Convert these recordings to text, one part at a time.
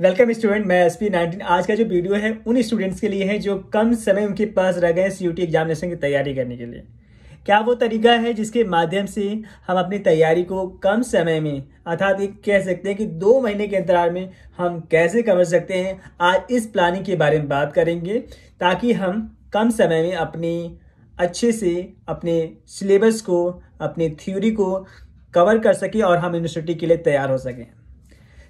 Welcome student मैं S P nineteen आज का जो वीडियो है, उन स्टूडेंट्स के लिए है जो कम समय उनके पास रह गए सी एग्जामिनेशन की तैयारी करने के लिए। क्या वो तरीका है जिसके माध्यम से हम अपनी तैयारी को कम समय में, अर्थात एक कह सकते हैं कि दो महीने के अंतराल में हम कैसे कर सकते हैं, आज इस प्लानिंग के बारे में बात करेंगे, ताकि हम कम समय में अपनी, अच्छे से अपने सिलेबस को, अपनी थ्योरी को कवर कर सके और हम यूनिवर्सिटी के लिए तैयार हो सकें।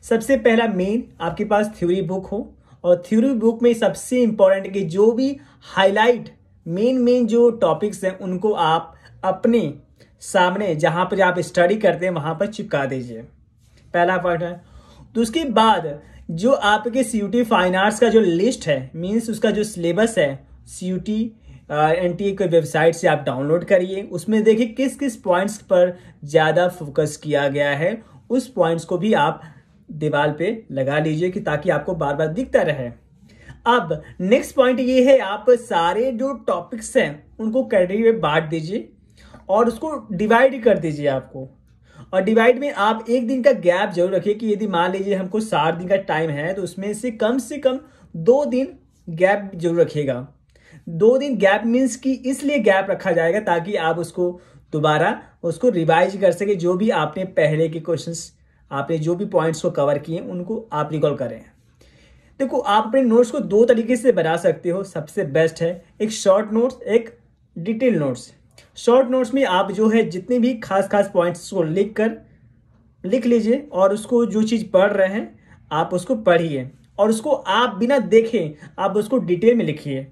सबसे पहला मेन आपके पास थ्योरी बुक हो, और थ्योरी बुक में सबसे इंपॉर्टेंट कि जो भी हाईलाइट मेन मेन जो टॉपिक्स हैं, उनको आप अपने सामने, जहाँ पर आप स्टडी करते हैं, वहाँ पर चिपका दीजिए। पहला पॉइंट है। तो उसके बाद जो आपके C U T fine arts का जो लिस्ट है मीन्स उसका जो सिलेबस है C U T N T के वेबसाइट से आप डाउनलोड करिए। उसमें देखिए किस किस पॉइंट्स पर ज़्यादा फोकस किया गया है। उस पॉइंट्स को भी आप दीवार पे लगा लीजिए कि ताकि आपको बार बार दिखता रहे। अब नेक्स्ट पॉइंट ये है, आप सारे जो टॉपिक्स हैं, उनको कैटेगरी में बांट दीजिए और उसको डिवाइड कर दीजिए आपको। और डिवाइड में आप एक दिन का गैप ज़रूर रखिए कि यदि मान लीजिए हमको सात दिन का टाइम है तो उसमें से कम से कम दो दिन गैप ज़रूर रखिएगा। दो दिन गैप मीन्स कि इसलिए गैप रखा जाएगा ताकि आप उसको दोबारा, उसको रिवाइज कर सके जो भी आपने पहले के क्वेश्चंस आपने जो भी पॉइंट्स को कवर किए, उनको आप रिकॉल करें देखो, आप अपने नोट्स को दो तरीके से बना सकते हो। सबसे बेस्ट है एक शॉर्ट नोट्स एक डिटेल नोट्स शॉर्ट नोट्स में आप जो है जितने भी खास खास पॉइंट्स को लिख कर लिख लीजिए और उसको जो चीज़ पढ़ रहे हैं, आप उसको पढ़िए। और उसको आप बिना देखें, आप उसको डिटेल में लिखिए।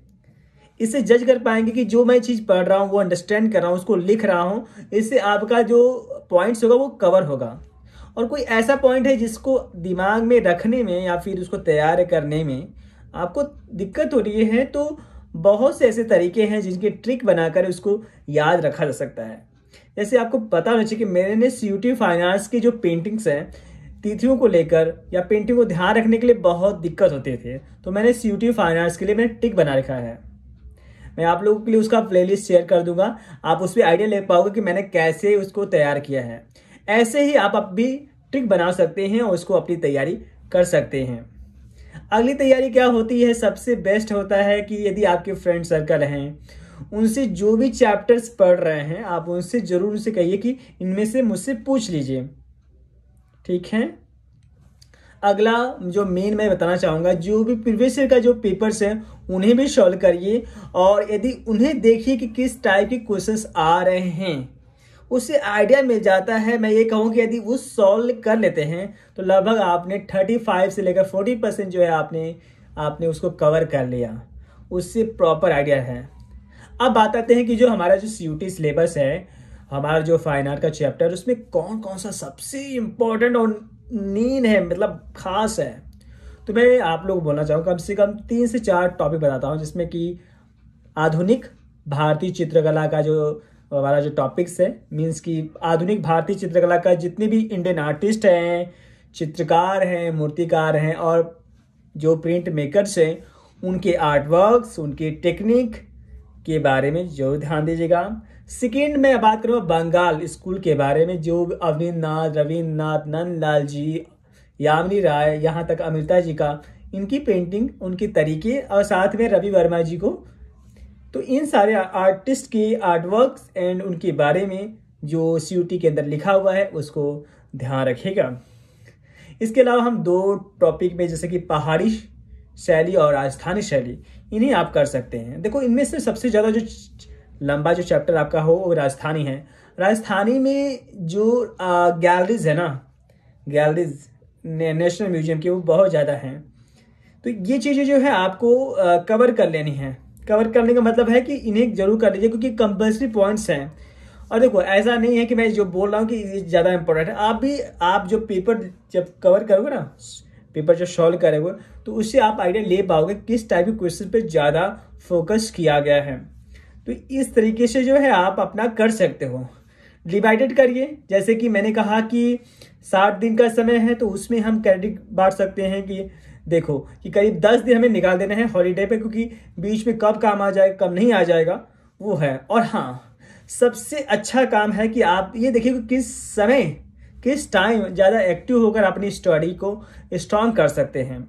इससे जज कर पाएँगे कि जो मैं चीज़ पढ़ रहा हूँ, वो अंडरस्टैंड कर रहा हूँ, उसको लिख रहा हूँ, इससे आपका जो पॉइंट्स होगा, वो कवर होगा। और कोई ऐसा पॉइंट है जिसको दिमाग में रखने में या फिर उसको तैयार करने में आपको दिक्कत हो रही है तो बहुत से ऐसे तरीके हैं जिनके ट्रिक बनाकर उसको याद रखा जा सकता है। जैसे आपको पता होना चाहिए कि मेरे ने सी यू फाइनेंस की जो पेंटिंग्स हैं, तिथियों को लेकर या पेंटिंग को ध्यान रखने के लिए बहुत दिक्कत होते थे। तो मैंने सी फाइनेंस के लिए मैंने टिक बना रखा है। मैं आप लोगों के लिए उसका प्लेलिस्ट शेयर कर दूँगा। आप उस पर आइडिया ले पाओगे कि मैंने कैसे उसको तैयार किया है। ऐसे ही आप अब भी ट्रिक बना सकते हैं और उसको अपनी तैयारी कर सकते हैं। अगली तैयारी क्या होती है? सबसे बेस्ट होता है कि यदि आपके फ्रेंड सर्कल हैं, उनसे जो भी चैप्टर्स पढ़ रहे हैं, आप उनसे ज़रूर उनसे कहिए कि इनमें से मुझसे पूछ लीजिए। ठीक है? अगला जो मेन मैं बताना चाहूँगा, जो भी प्रीवियस ईयर का जो पेपर्स है, उन्हें भी सॉल्व करिए और यदि उन्हें देखिए कि किस टाइप के क्वेश्चंस आ रहे हैं उससे आइडिया मिल जाता है। मैं ये कहूँ कि यदि वो सॉल्व कर लेते हैं तो लगभग आपने थर्टी फाइव से लेकर फोर्टी परसेंट जो है आपने आपने उसको कवर कर लिया। उससे प्रॉपर आइडिया है। अब बात आते हैं कि जो हमारा जो सी यू सिलेबस है, हमारा जो फाइन आर्ट का चैप्टर उसमें कौन कौन सा सबसे इम्पोर्टेंट और नीन है मतलब खास है। तो मैं आप लोग बोलना चाहूँ कम से कम तीन से चार टॉपिक बताता हूँ, जिसमें कि आधुनिक, भारतीय चित्रकला का जो हमारा जो टॉपिक्स है मीन्स कि आधुनिक भारतीय चित्रकला का जितने भी इंडियन आर्टिस्ट हैं, चित्रकार हैं, मूर्तिकार हैं, और जो प्रिंट मेकर्स हैं, उनके आर्ट वर्क्स उनके टेक्निक के बारे में ज़रूर ध्यान दीजिएगा। सेकेंड में बात करूँ बंगाल स्कूल के बारे में, जो अवनींद्र नाथ रविन्द्र नाथ नंद लाल जी, यामिनी राय, यहाँ तक अमृता जी का, इनकी पेंटिंग उनके तरीके, और साथ में रवि वर्मा जी को तो इन सारे आर्टिस्ट के आर्टवर्क एंड उनके बारे में जो सीयूटी के अंदर लिखा हुआ है उसको ध्यान रखेगा इसके अलावा हम दो टॉपिक में जैसे कि पहाड़ी शैली और राजस्थानी शैली इन्हें आप कर सकते हैं। देखो इनमें से सबसे ज़्यादा जो लंबा जो चैप्टर आपका हो वो राजस्थानी है। राजस्थानी में जो गैलरीज है ना गैलरीज ने, नेशनल म्यूज़ियम की वो बहुत ज़्यादा हैं। तो ये चीज़ें जो है आपको कवर कर लेनी है। कवर करने का मतलब है कि इन्हें ज़रूर कर लीजिए क्योंकि कंपल्सरी पॉइंट्स हैं। और देखो, ऐसा नहीं है कि मैं जो बोल रहा हूँ कि ये ज़्यादा इंपॉर्टेंट है। आप भी, आप जो पेपर जब कवर करोगे ना पेपर जब सॉल्व करोगे तो उससे आप आइडिया ले पाओगे किस टाइप के क्वेश्चन पे ज़्यादा फोकस किया गया है। तो इस तरीके से जो है आप अपना कर सकते हो। डिवाइडेड करिए। जैसे कि मैंने कहा कि साठ दिन का समय है तो उसमें हम क्रेडिट बांट सकते हैं कि देखो कि करीब दस दिन हमें निकाल देना है हॉलीडे पे, क्योंकि बीच में कब काम आ जाएगा कब नहीं आ जाएगा, वो है। और हाँ सबसे अच्छा काम है कि आप ये देखिए कि किस समय, किस टाइम ज़्यादा एक्टिव होकर अपनी स्टडी को स्ट्रांग कर सकते हैं।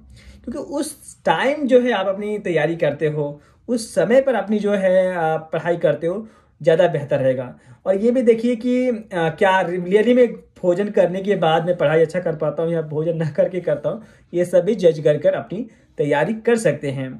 क्योंकि उस टाइम जो है आप अपनी तैयारी करते हो, उस समय पर अपनी जो है पढ़ाई करते हो ज़्यादा बेहतर रहेगा। और ये भी देखिए कि आ, क्या रियली में भोजन करने के बाद मैं पढ़ाई अच्छा कर पाता हूँ या भोजन न करके करता हूँ ये सब भी जज कर कर अपनी तैयारी कर सकते हैं।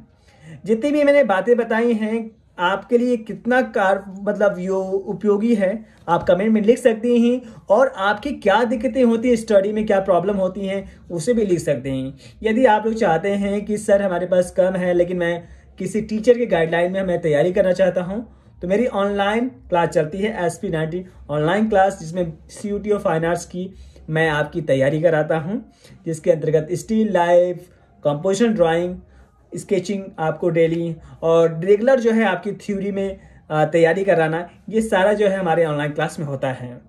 जितनी भी मैंने बातें बताई हैं आपके लिए कितना कार मतलब यो उपयोगी है आप कमेंट में लिख सकते हैं और आपकी क्या दिक्कतें होती हैं स्टडी में क्या प्रॉब्लम होती हैं उसे भी लिख सकते हैं। यदि आप लोग चाहते हैं कि सर हमारे पास कम है लेकिन मैं किसी टीचर के गाइडलाइन में मैं तैयारी करना चाहता हूँ तो मेरी ऑनलाइन क्लास चलती है S P ninety online class जिसमें C U T of fine arts की मैं आपकी तैयारी कराता हूँ, जिसके अंतर्गत still life composition drawing sketching आपको डेली और रेगुलर जो है आपकी थ्योरी में तैयारी कराना, ये सारा जो है हमारे ऑनलाइन क्लास में होता है।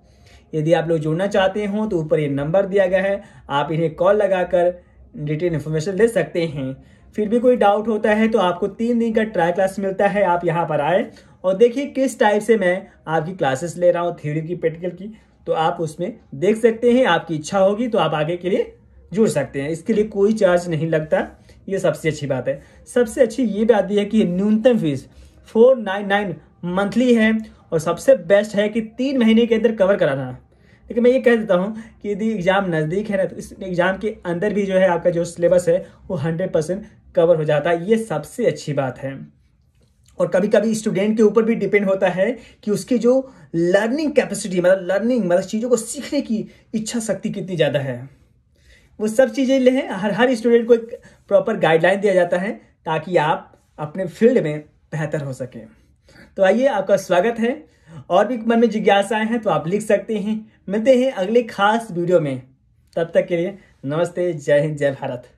यदि आप लोग जुड़ना चाहते हो तो ऊपर ये नंबर दिया गया है, आप इन्हें कॉल लगाकर डिटेल इन्फॉर्मेशन ले सकते हैं। फिर भी कोई डाउट होता है तो आपको तीन दिन का ट्राई क्लास मिलता है, आप यहाँ पर आए। और देखिए किस टाइप से मैं आपकी क्लासेस ले रहा हूँ थ्योरी की प्रैक्टिकल की। तो आप उसमें देख सकते हैं, आपकी इच्छा होगी तो आप आगे के लिए जुड़ सकते हैं। इसके लिए कोई चार्ज नहीं लगता। ये सबसे अच्छी बात है। सबसे अच्छी ये बात यह है कि न्यूनतम fees four nine nine monthly है और सबसे बेस्ट है कि तीन महीने के अंदर कवर कराना। लेकिन मैं ये कह देता हूँ कि यदि एग्ज़ाम नज़दीक है ना तो इस एग्ज़ाम के अंदर भी जो है आपका जो सिलेबस है, वो हंड्रेड परसेंट कवर हो जाता है। ये सबसे अच्छी बात है। और कभी कभी स्टूडेंट के ऊपर भी डिपेंड होता है कि उसकी जो लर्निंग कैपेसिटी मतलब लर्निंग मतलब चीज़ों को सीखने की इच्छा शक्ति कितनी ज़्यादा है। वो सब चीज़ें ले हर हर स्टूडेंट को एक प्रॉपर गाइडलाइन दिया जाता है ताकि आप अपने फ़ील्ड में बेहतर हो सकें। तो आइए, आपका स्वागत है। और भी मन में जिज्ञासाएँ हैं तो आप लिख सकते हैं। मिलते हैं अगले खास वीडियो में। तब तक के लिए नमस्ते, जय हिंद, जय भारत।